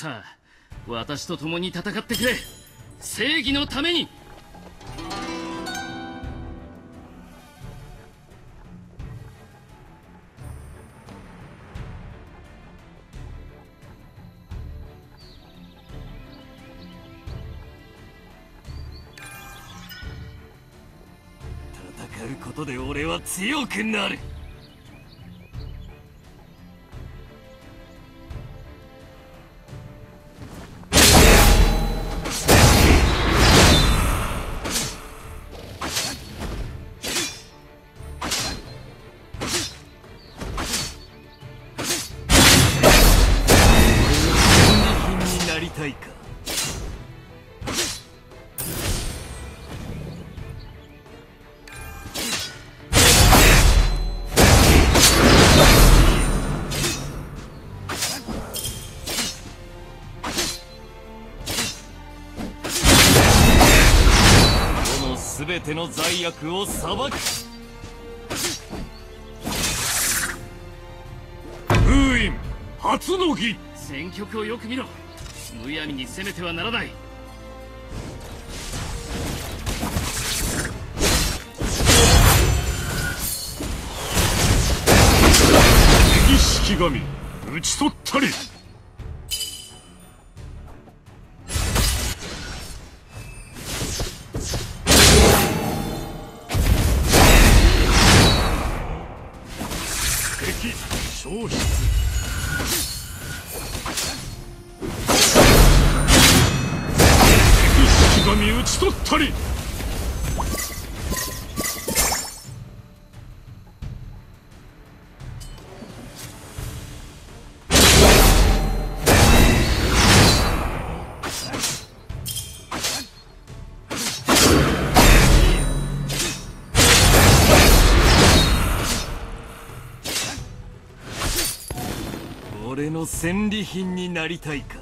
さあ私と共に戦ってくれ。正義のために。戦うことで俺は強くなる。全ての罪悪を裁く。封印初の儀戦局をよく見ろ。むやみに攻めてはならない。儀式神討ち取ったりたり。俺の戦利品になりたいか？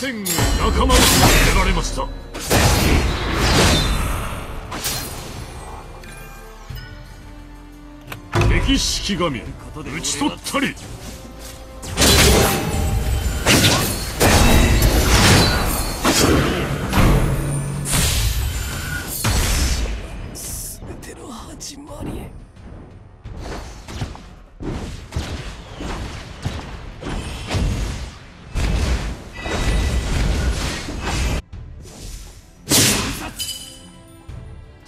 戦仲間が入れられました。歴史神討ち取ったり。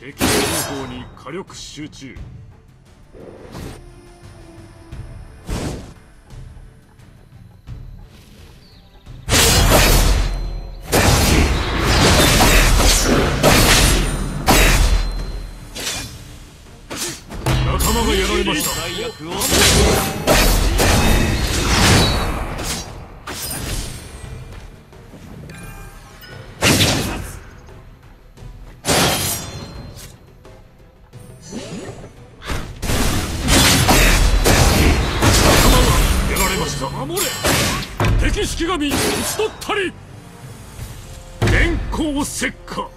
敵後方に火力集中。守れ敵式神討ち取ったり。電光石火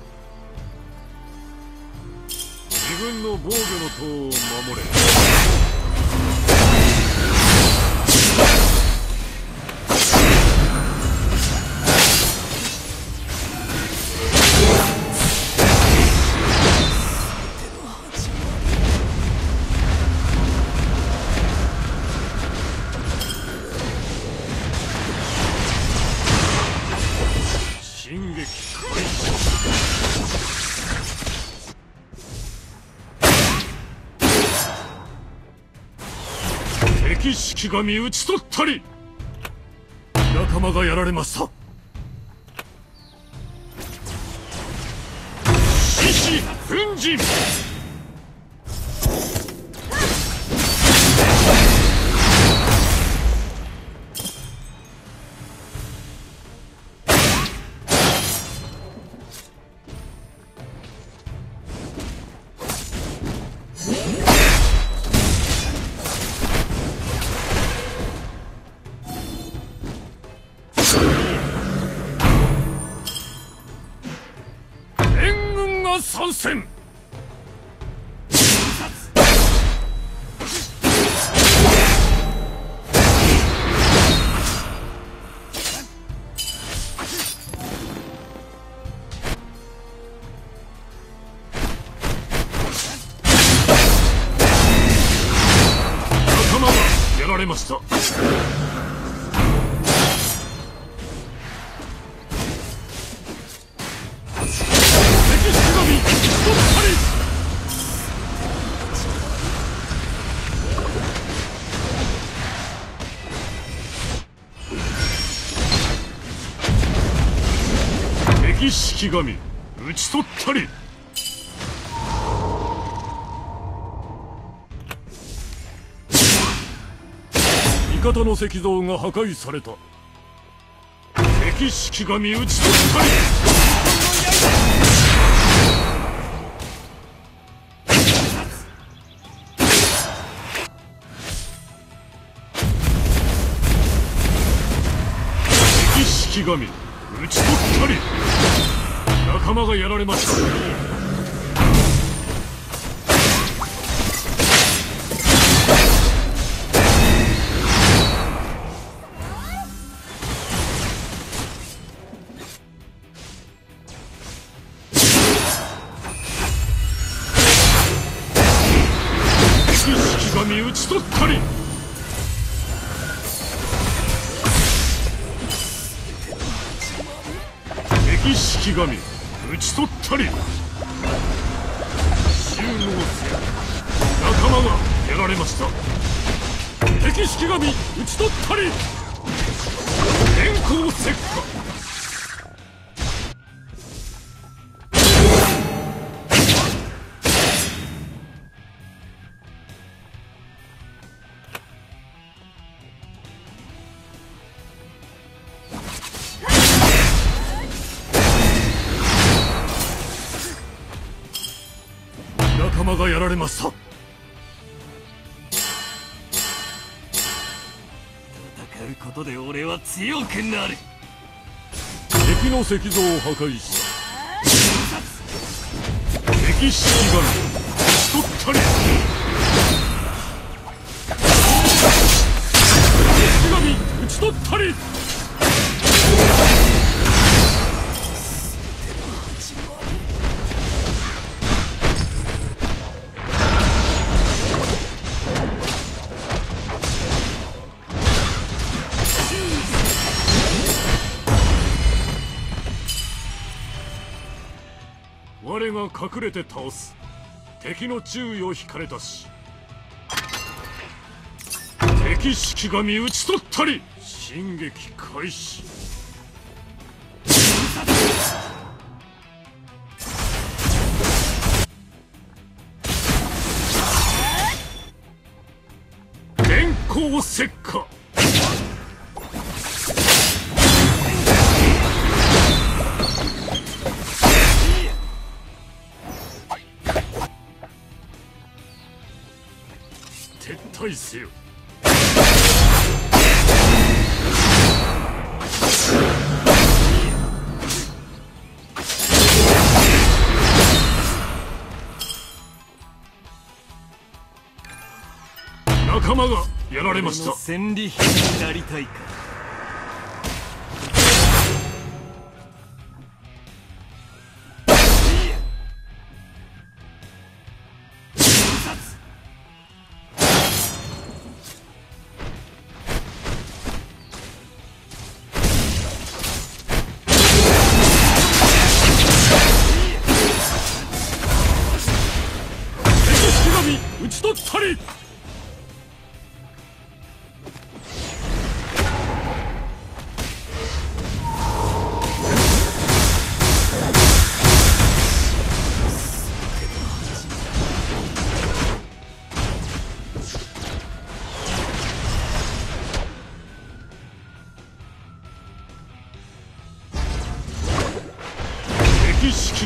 自分の防御の塔を守れ。敵式神討ち取ったり。仲間がやられました。獅子奮陣参戦。敵式神討ち取ったり。味方の石像が破壊された。敵式神討ち取ったり。敵式神討ち取ったり。仲間がやられました。ち取ったり。電光石火仲間がやられました。ことで俺は強くなる。敵の石像を破壊し敵式神討ち取ったり敵神討ち取ったり隠れて倒す。敵の注意を引かれたし。敵式神討ち取ったり。進撃開始。電光石火返せよ仲間がやられました。戦利品になりたいか。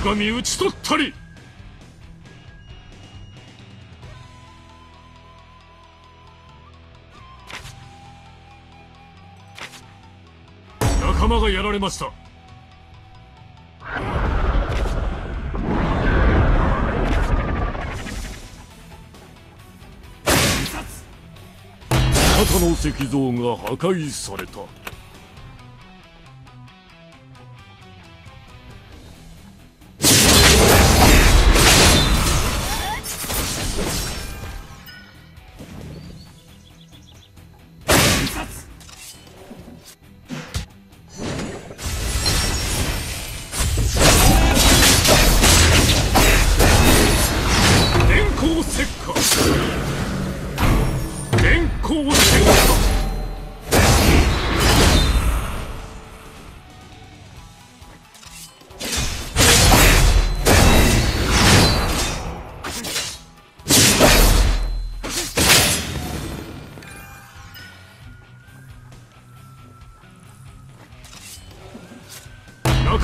神討ち取ったり。仲間がやられました。肩の石像が破壊された。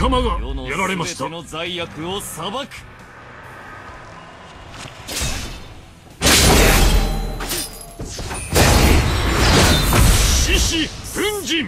仲間がやられました。の罪悪を裁く。獅子奮陣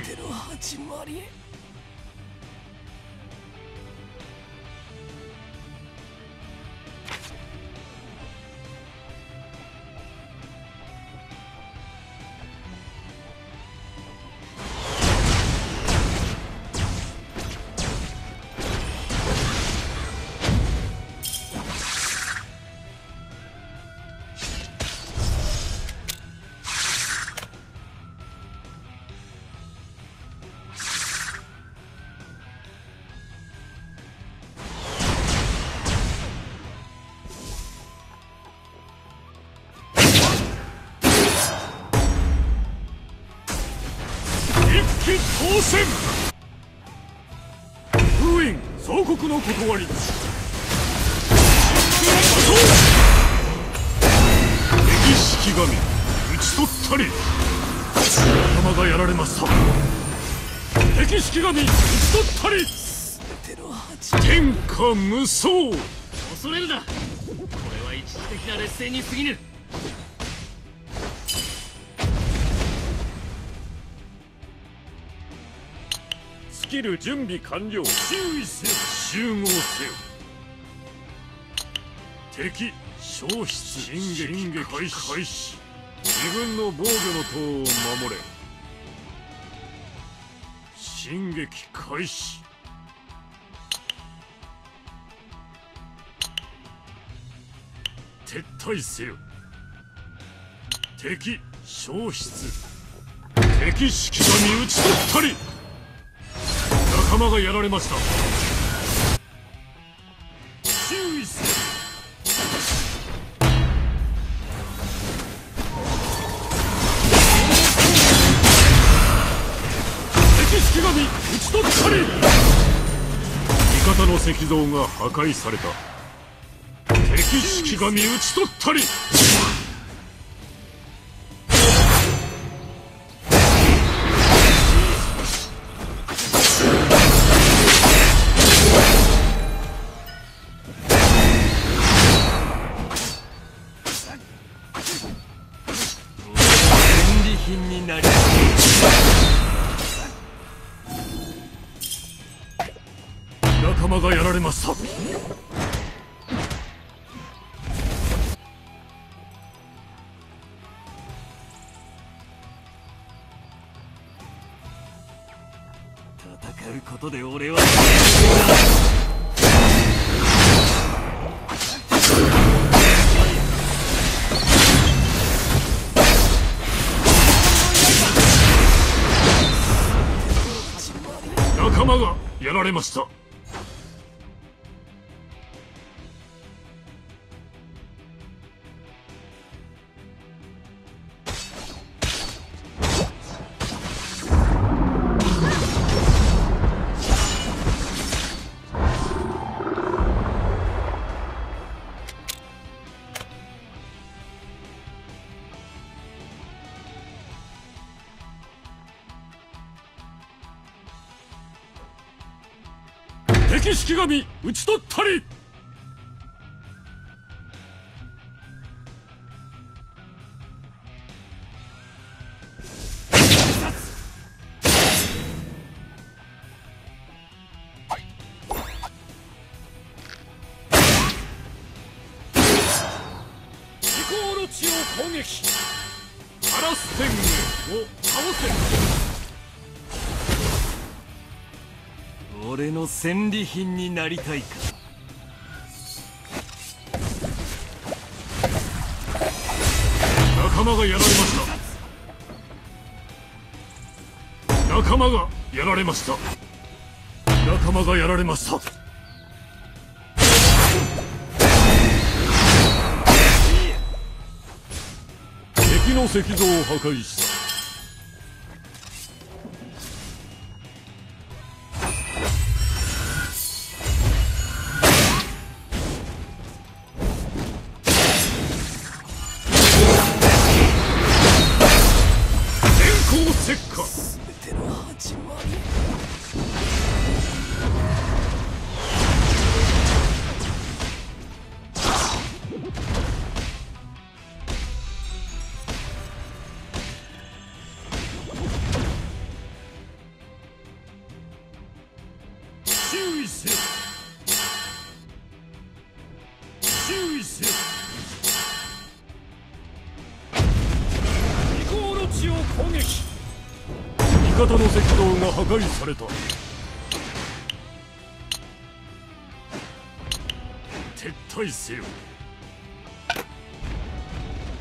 神討ち取ったり。仲間がやられました敵式神討ち取ったり。天下無双。恐れるな。これは一時的な劣勢に過ぎぬ。スキル準備完了。注意せよ集合せよ。敵消失。進撃開始。開始自分の防御の塔を守れ。進撃開始。撤退せよ。敵消失。敵式神討ち取ったり仲間がやられました。像が破壊された。敵式神討ち取ったり。られました。敵式神討ち取ったり戦利品になりたいか。仲間がやられました。仲間がやられました。仲間がやられました。敵の石像を破壊した。破壊された。撤退せよ。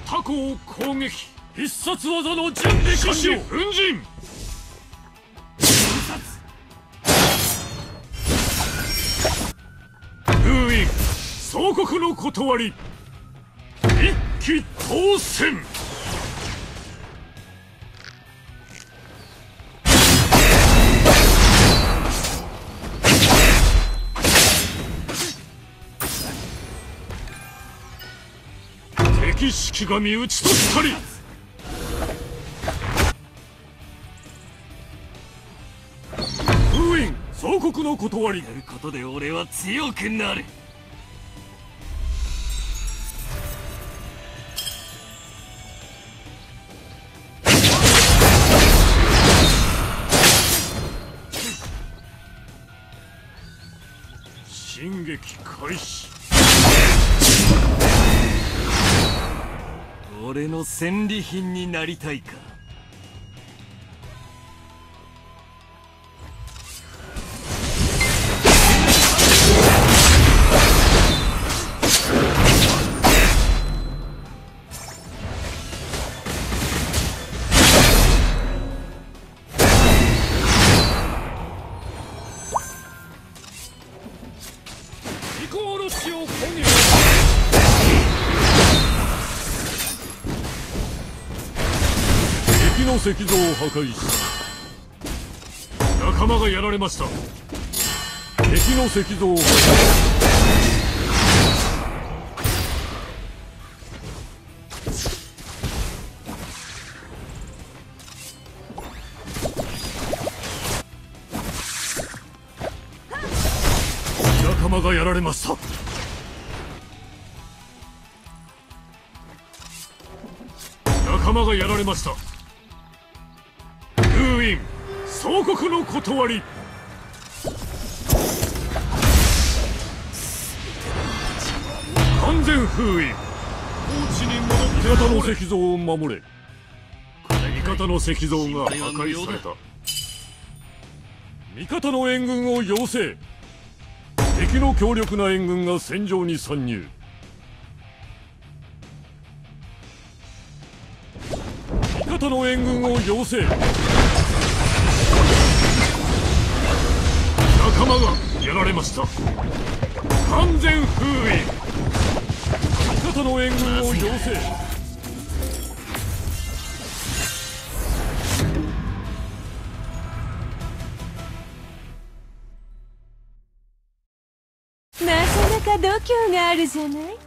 タコを攻撃。必殺技の準備完了粉陣封印。総国の断り。一騎当選敵式神討ち取ったり封印総国の断り。やることで俺は強くなる。進撃開始。の戦利品になりたいか？石像を破壊した。仲間がやられました。敵の石像を。破壊仲間がやられました。仲間がやられました。封印。総国の断り。完全封印。味方の石像を守れ。味方の石像が破壊された。味方の援軍を要請。敵の強力な援軍が戦場に参入。味方の援軍を要請。様がやられました。完全封印。味方の援軍を要請。なかなか度胸があるじゃない？